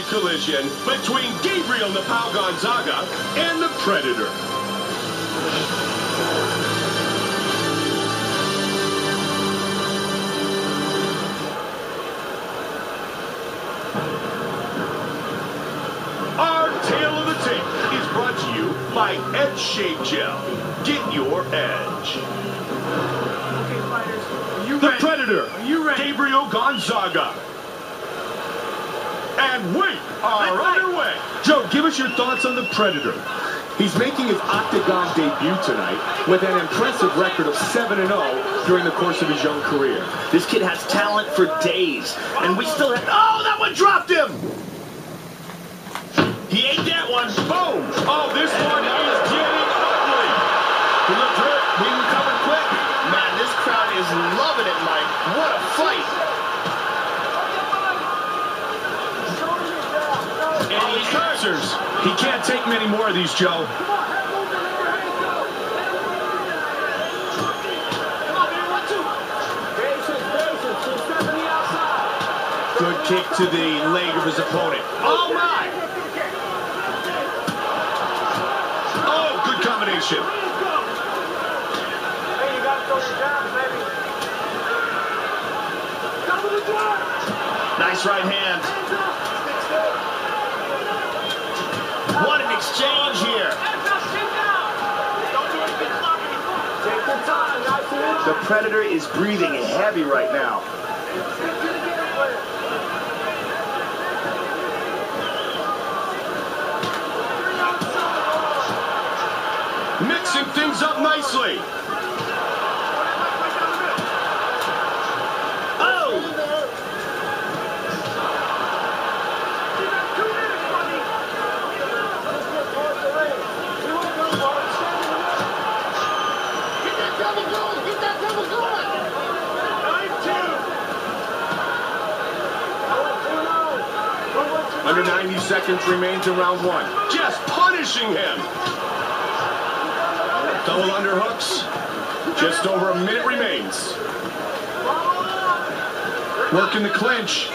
heavyweight collision between Gabriel Napao Gonzaga and the Predator. Our tale of the tape is brought to you by Edge Shave Gel. Get your edge. Okay, fighters. Are you The? Predator, Are you ready? Gabriel Gonzaga. And we are underway. Joe, give us your thoughts on the Predator. He's making his octagon debut tonight with an impressive record of 7-0 during the course of his young career. This kid has talent for days, and we still have. Oh, that one dropped him! He ate that one. Boom! Oh, this one is getting ugly. He looked hurt. He recovered quick. Man, this crowd is loving it, Mike. What a fight! And he can't take many more of these, Joe. Good kick to the leg of his opponent. Oh, my! Oh, good combination. Nice right hand. The Predator is breathing heavy right now. Mixing things up nicely. Under 90 seconds remains in round one. Just punishing him. Double underhooks. Just over a minute remains. Working the clinch.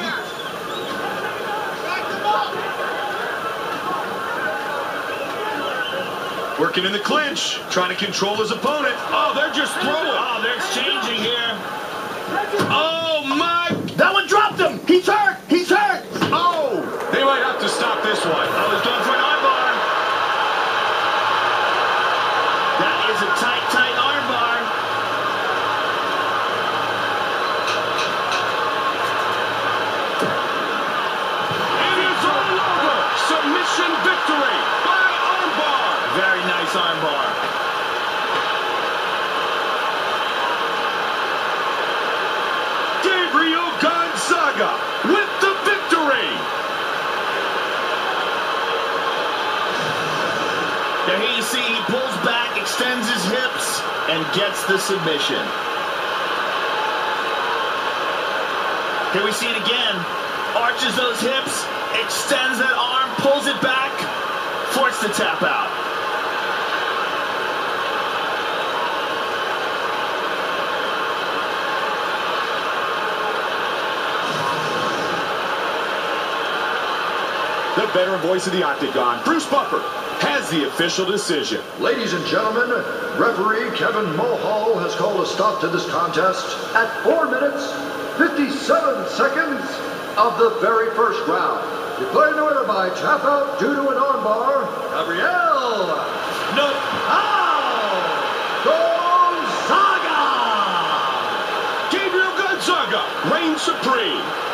Working in the clinch. Trying to control his opponent. Oh, they're just throwing. Oh, they're exchanging here. Oh, my. That one dropped him. He's hurt. He's hurt. Oh, they might have to stop this one. I was going for an armbar. That is a tight, tight armbar. It is all over. Submission victory by armbar. Very nice armbar. Gabriel Gonzaga with the victory. Now here you see he pulls back, extends his hips, and gets the submission. Here we see it again. Arches those hips, extends that arm, pulls it back, forced the tap out. Veteran voice of the Octagon, Bruce Buffer, has the official decision. Ladies and gentlemen, referee Kevin Mulhall has called a stop to this contest at 4 minutes, 57 seconds of the very first round. Declared the winner by tap out due to an armbar, Gabriel No. Gonzaga! Gabriel Gonzaga reigns supreme.